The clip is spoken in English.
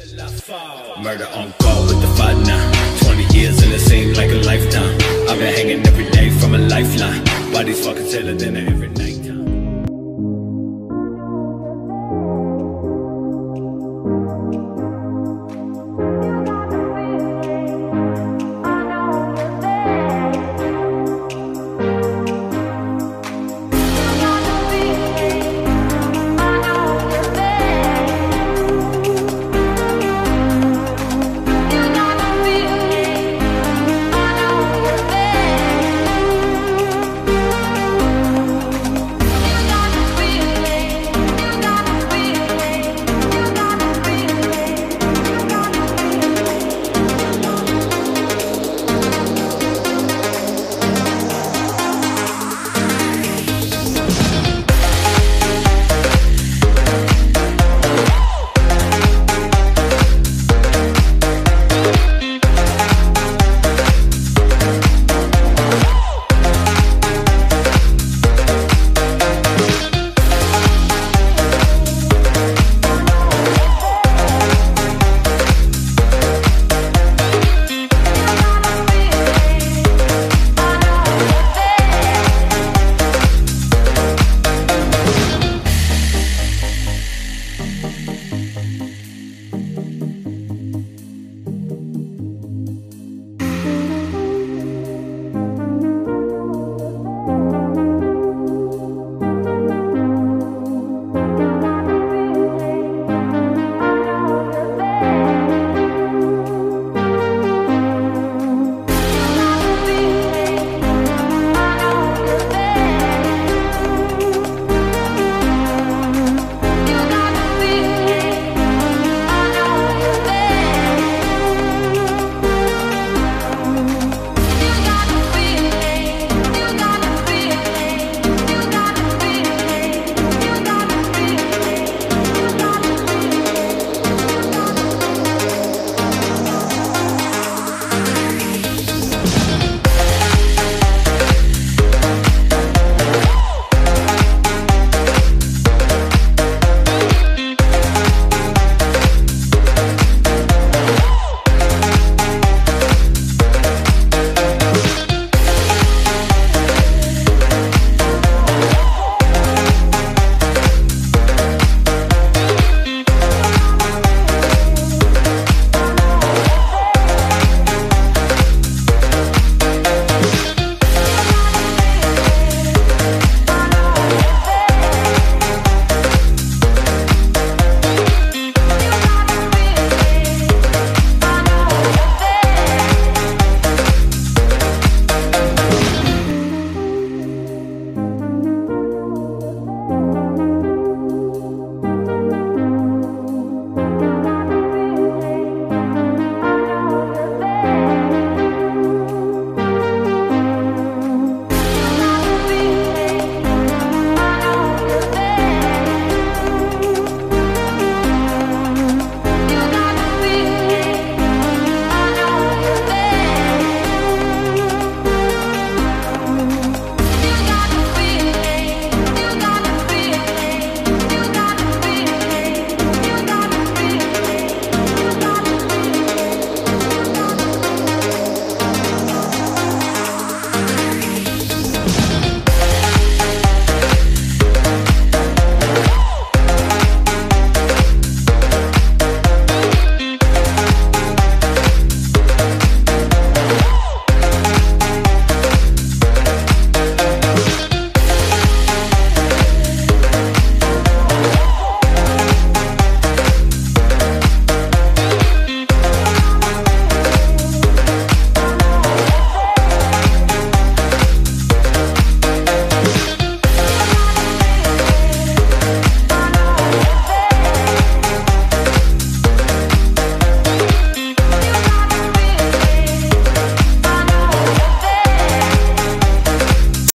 Murder on call with the fight now. 20 years and it seemed like a lifetime. I've been hanging every day from a lifeline. Bodies fucking tailer than every night.